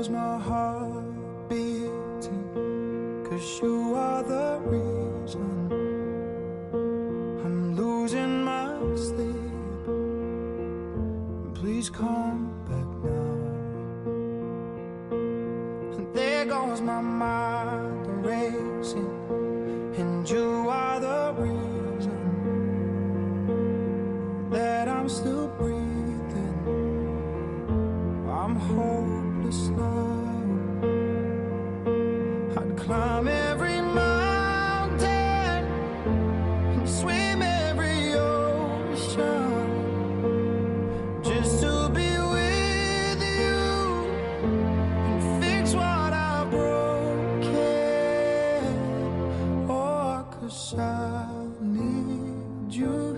goes my heart beating. Cause you are the reason I'm losing my sleep. Please come back now. And there goes my mind racing. And you are the reason that I'm still breathing. I'm now. I'd climb every mountain swim every ocean just to be with you and fix what I broken. Oh, I need you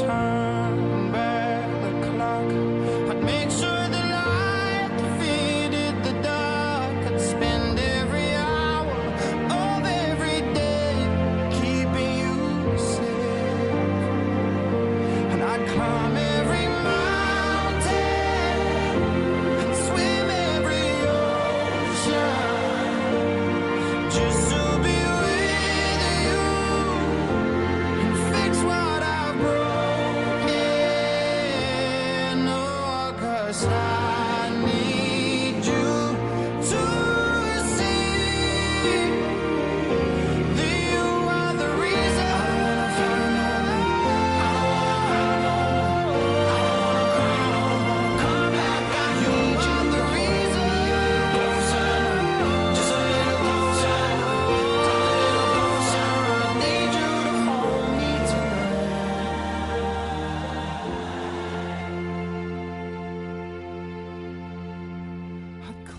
I need